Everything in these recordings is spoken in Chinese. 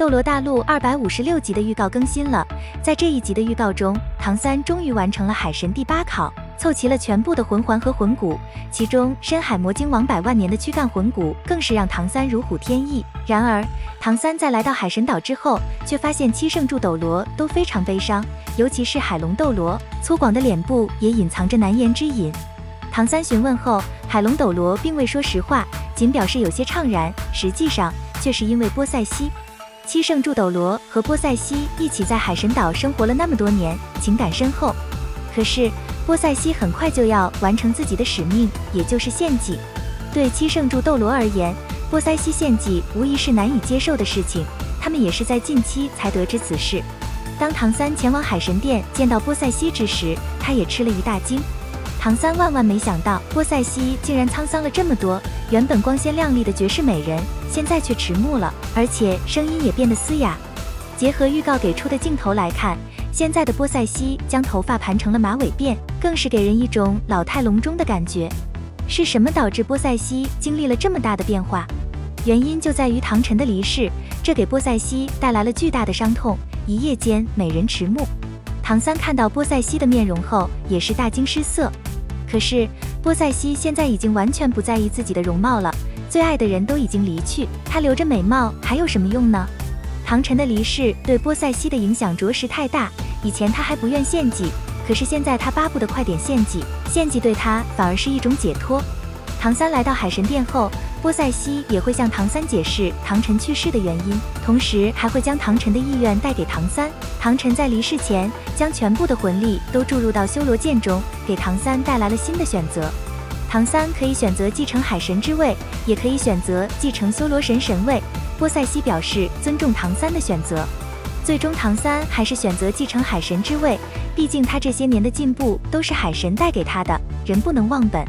斗罗大陆二百五十六集的预告更新了，在这一集的预告中，唐三终于完成了海神第八考，凑齐了全部的魂环和魂骨，其中深海魔晶王百万年的躯干魂骨更是让唐三如虎添翼。然而，唐三在来到海神岛之后，却发现七圣柱斗罗都非常悲伤，尤其是海龙斗罗，粗犷的脸部也隐藏着难言之隐。唐三询问后，海龙斗罗并未说实话，仅表示有些怅然，实际上却是因为波塞西。七圣柱斗罗和波塞西一起在海神岛生活了那么多年，情感深厚。可是波塞西很快就要完成自己的使命，也就是献祭。对七圣柱斗罗而言，波塞西献祭无疑是难以接受的事情。他们也是在近期才得知此事。当唐三前往海神殿见到波塞西之时，他也吃了一大惊。唐三万万没想到，波塞西竟然沧桑了这么多。原本光鲜亮丽的绝世美人，现在却迟暮了，而且声音也变得嘶哑。结合预告给出的镜头来看，现在的波塞西将头发盘成了马尾辫，更是给人一种老态龙钟的感觉。是什么导致波塞西经历了这么大的变化？原因就在于唐晨的离世，这给波塞西带来了巨大的伤痛。一夜间，美人迟暮。唐三看到波塞西的面容后，也是大惊失色。可是波塞西现在已经完全不在意自己的容貌了，最爱的人都已经离去，他留着美貌还有什么用呢？唐晨的离世对波塞西的影响着实太大，以前他还不愿献祭，可是现在他巴不得快点献祭，献祭对他反而是一种解脱。唐三来到海神殿后。波塞西也会向唐三解释唐晨去世的原因，同时还会将唐晨的意愿带给唐三。唐晨在离世前将全部的魂力都注入到修罗剑中，给唐三带来了新的选择。唐三可以选择继承海神之位，也可以选择继承修罗神神位。波塞西表示尊重唐三的选择，最终唐三还是选择继承海神之位，毕竟他这些年的进步都是海神带给他的，人不能忘本。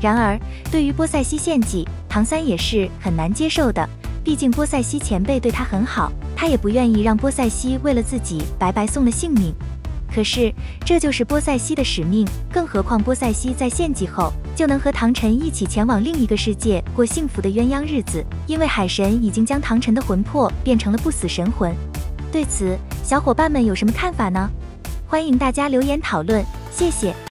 然而，对于波塞西献祭，唐三也是很难接受的。毕竟波塞西前辈对他很好，他也不愿意让波塞西为了自己白白送了性命。可是，这就是波塞西的使命。更何况，波塞西在献祭后就能和唐晨一起前往另一个世界过幸福的鸳鸯日子，因为海神已经将唐晨的魂魄变成了不死神魂。对此，小伙伴们有什么看法呢？欢迎大家留言讨论，谢谢。